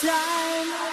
time.